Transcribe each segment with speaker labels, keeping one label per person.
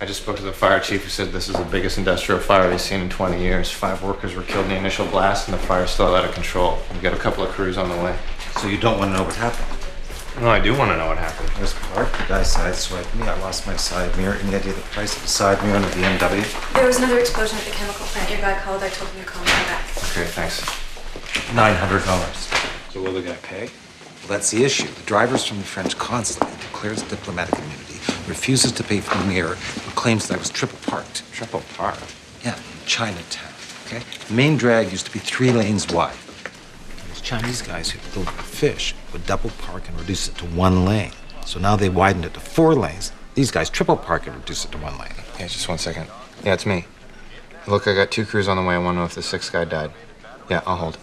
Speaker 1: I just spoke to the fire chief who said this is the biggest industrial fire he's seen in 20 years. Five workers were killed in the initial blast and the fire's still out of control. We've got a couple of crews on the way.
Speaker 2: So you don't want to know what happened?
Speaker 1: No, I do want to know what happened.
Speaker 2: I was parked, the guy sideswiped me, I lost my side mirror. Any idea the price of a side mirror on a BMW?
Speaker 3: There was another explosion at the chemical plant. Your guy called. I told him to call me back.
Speaker 1: Okay, thanks.
Speaker 2: Nine hundred dollars. So will the guy pay? Well, that's the issue. The driver's from the French consulate, declares diplomatic immunity, refuses to pay for the mirror, and claims that I was triple parked.
Speaker 1: Triple parked?
Speaker 2: Yeah, in Chinatown. Okay? The main drag used to be three lanes wide. These Chinese guys who deliver fish would double park and reduce it to one lane. So now they widened it to four lanes. These guys triple park and reduce it to one lane.
Speaker 1: Yeah, just one second. Yeah, it's me. Look, I got two crews on the way. I want to know if the sixth guy died. Yeah, I'll hold.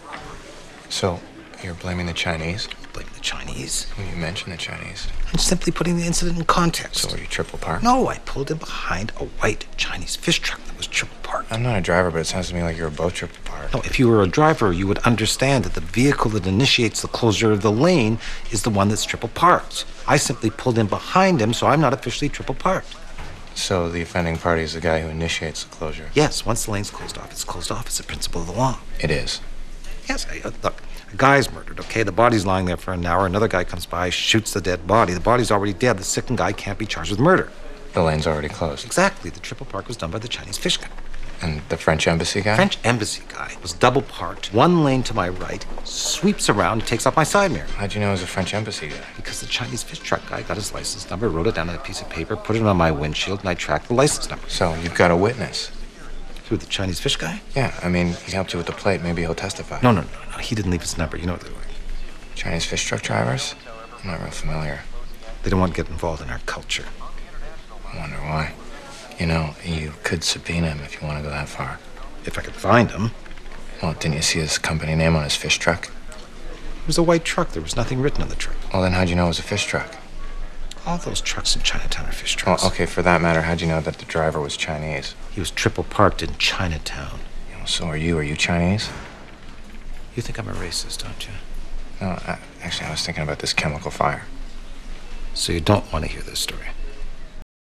Speaker 1: So, you're blaming the Chinese?
Speaker 2: Blame Chinese.
Speaker 1: Well, you mentioned the Chinese.
Speaker 2: I'm simply putting the incident in context.
Speaker 1: So, are you triple park?
Speaker 2: No, I pulled in behind a white Chinese fish truck that was triple parked.
Speaker 1: I'm not a driver, but it sounds to me like you're both triple park.
Speaker 2: No, if you were a driver, you would understand that the vehicle that initiates the closure of the lane is the one that's triple parked. I simply pulled in behind him, so I'm not officially triple parked.
Speaker 1: So, the offending party is the guy who initiates the closure?
Speaker 2: Yes, once the lane's closed off, it's closed off. It's a principle of the law.
Speaker 1: It is.
Speaker 2: Yes, I, uh, look, guy's murdered, okay? The body's lying there for an hour. Another guy comes by, shoots the dead body. The body's already dead. The second guy can't be charged with murder.
Speaker 1: The lane's already closed.
Speaker 2: Exactly. The triple park was done by the Chinese fish guy.
Speaker 1: And the French embassy guy?
Speaker 2: French embassy guy was double parked, one lane to my right, sweeps around, and takes off my side mirror.
Speaker 1: How'd you know it was a French embassy guy?
Speaker 2: Because the Chinese fish truck guy got his license number, wrote it down on a piece of paper, put it on my windshield, and I tracked the license number.
Speaker 1: So, you've got a witness?
Speaker 2: Who, the Chinese fish guy?
Speaker 1: Yeah, I mean, he helped you with the plate. Maybe he'll testify.
Speaker 2: No, no, no, no. He didn't leave his number. You know what they're like.
Speaker 1: Chinese fish truck drivers? I'm not real familiar.
Speaker 2: They don't want to get involved in our culture.
Speaker 1: I wonder why. You know, you could subpoena him if you want to go that far.
Speaker 2: If I could find him.
Speaker 1: Well, didn't you see his company name on his fish truck?
Speaker 2: It was a white truck. There was nothing written on the truck.
Speaker 1: Well, then how'd you know it was a fish truck?
Speaker 2: All those trucks in Chinatown are fish oh, trucks.
Speaker 1: Well, okay, for that matter, how'd you know that the driver was Chinese?
Speaker 2: He was triple parked in Chinatown.
Speaker 1: You know, so are you. Are you Chinese?
Speaker 2: You think I'm a racist, don't you?
Speaker 1: No, I, actually, I was thinking about this chemical fire.
Speaker 2: So you don't want to hear this story.